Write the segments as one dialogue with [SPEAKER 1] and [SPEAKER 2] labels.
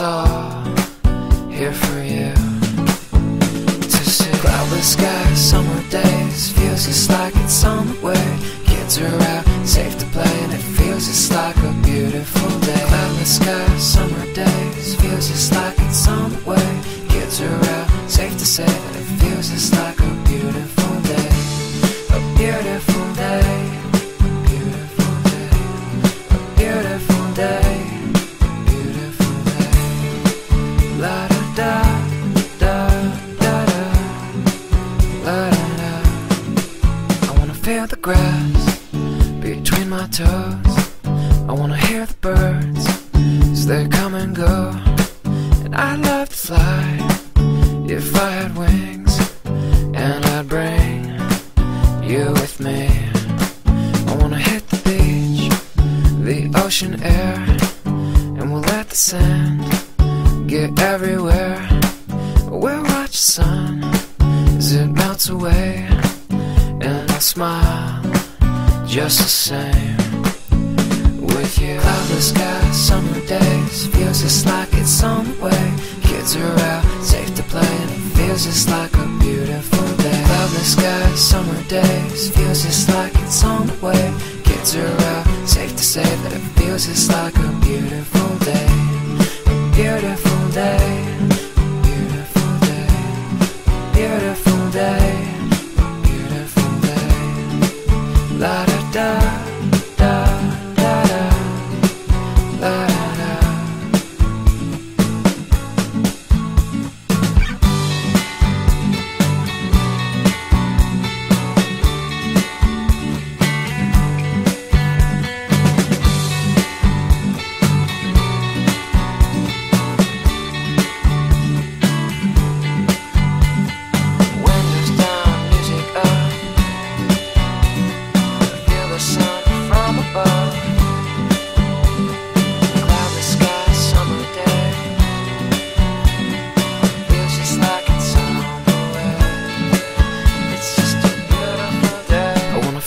[SPEAKER 1] all here for you to see. Cloudless skies, summer days, feels just like it's on the way. Kids are out, safe to play, and it feels just like a beautiful day. Cloudless sky, summer days, feels just like between my toes. I wanna hear the birds as they come and go. And I'd love to fly if I had wings, and I'd bring you with me. I wanna hit the beach, the ocean air, and we'll let the sand get everywhere. We'll watch the sun as it melts away, and I'll smile just the same with you. Cloudless skies, summer days, feels just like it's on way. Kids are out, safe to play, and it feels just like a beautiful day. Cloudless skies, summer days, feels just like it's on the way. Kids are out, safe to say that it feels just like a beautiful day. A beautiful day.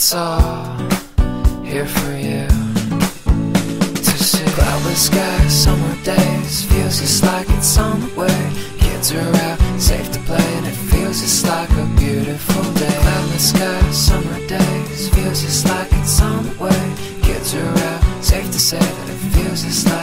[SPEAKER 1] it's all here for you to see. Cloudless skies, summer days, feels just like it's on the way. Kids are out, safe to play, and it feels just like a beautiful day. Cloudless skies, summer days, feels just like it's on the way. Kids are out, safe to say that it feels just like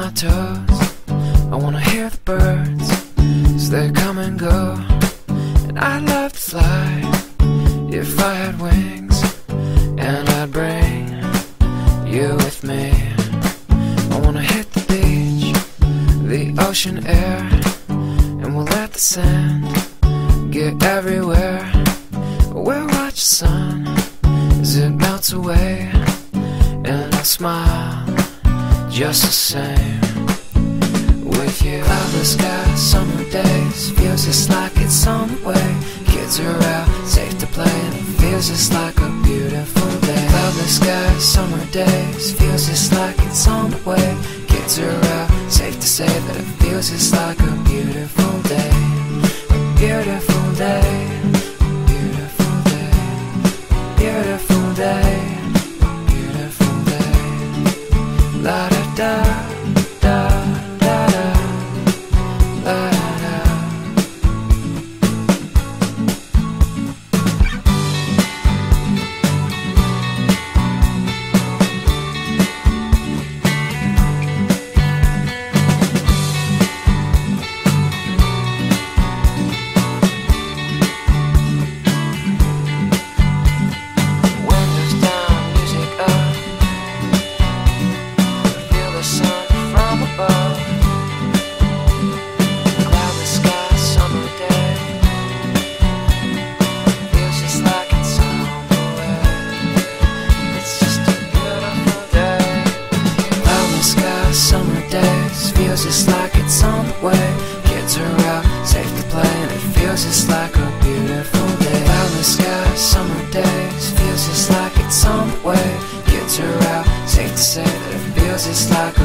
[SPEAKER 1] my toes. I wanna hear the birds as they come and go. And I'd love to fly if I had wings, and I'd bring you with me. I wanna hit the beach, the ocean air, and we'll let the sand get everywhere. We'll watch the sun as it melts away, and I'll smile just the same with you. Cloudless sky, summer days, feels just like it's on the way. Kids are out, safe to play, and it feels just like a beautiful day. Cloudless sky, summer days, feels just like it's on the way. Kids are out, safe to say that it feels just like a beautiful day. A beautiful day. Beautiful day. Beautiful day. Beautiful day. Life somewhere. Get her out, safe to say that it feels just like